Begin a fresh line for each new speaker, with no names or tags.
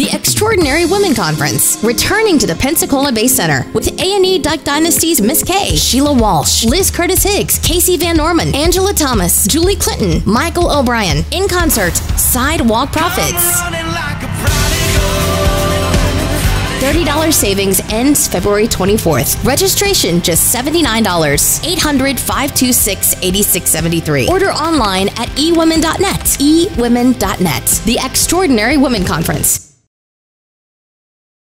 The Extraordinary Women Conference, returning to the Pensacola Bay Center with A&E Duck Dynasty's Miss Kay, Sheila Walsh, Liz Curtis Higgs, Kasey Van Norman, Angela Thomas, Julie Clinton, Michael O'Brien. In concert, Sidewalk Prophets. $30 savings ends February 24th. Registration just $79. 800 526 8673. Order online at ewomen.net. ewomen.net. The Extraordinary Women Conference.